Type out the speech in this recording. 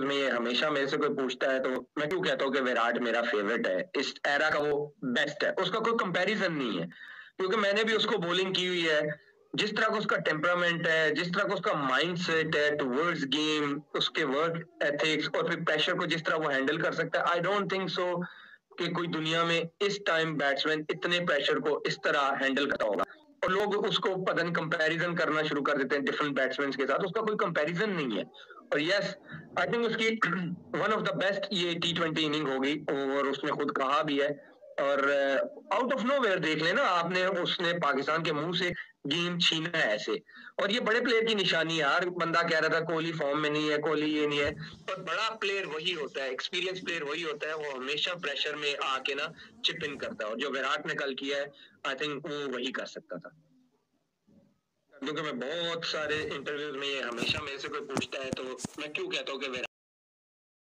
में ये हमेशा मेरे से कोई पूछता है तो मैं क्यों कहता हूँ कि विराट मेरा फेवरेट है? इस एरा का वो बेस्ट है। उसका कोई कंपैरिजन नहीं है। क्योंकि मैंने भी उसको बॉलिंग की हुई है। जिस तरह का उसका टेम्परामेंट है, जिस तरह का उसका माइंड सेट है टूवर्ड्स गेम उसके वर्क एथिक्स और फिर प्रेशर को जिस तरह वो हैंडल कर सकता है आई डोंट थिंक सो कि कोई दुनिया में इस टाइम बैट्समैन इतने प्रेशर को इस तरह हैंडल करता होगा। और लोग उसको पता कंपैरिजन करना शुरू कर देते हैं डिफरेंट बैट्समैन के साथ। उसका कोई कंपैरिजन नहीं है। यस आई थिंक उसकी वन ऑफ़ द बेस्ट ये टी ट्वेंटी इनिंग होगी, और उसने खुद कहा भी है। और आउट ऑफ़ नो वेयर देख लेना, आपने, उसने पाकिस्तान के मुँह से गेम छीना है ऐसे। और ये बड़े प्लेयर की निशानी है हर बंदा कह रहा था कोहली फॉर्म में नहीं है, कोहली ये नहीं है। पर बड़ा प्लेयर वही होता है एक्सपीरियंस प्लेयर वही होता है, वो हमेशा प्रेशर में आके ना चिप इन करता है। और जो विराट ने कल किया है आई थिंक वो वही कर सकता था। क्योंकि मैं बहुत सारे इंटरव्यूज़ में ये हमेशा मेरे से कोई पूछता है तो मैं क्यों कहता हूँ कि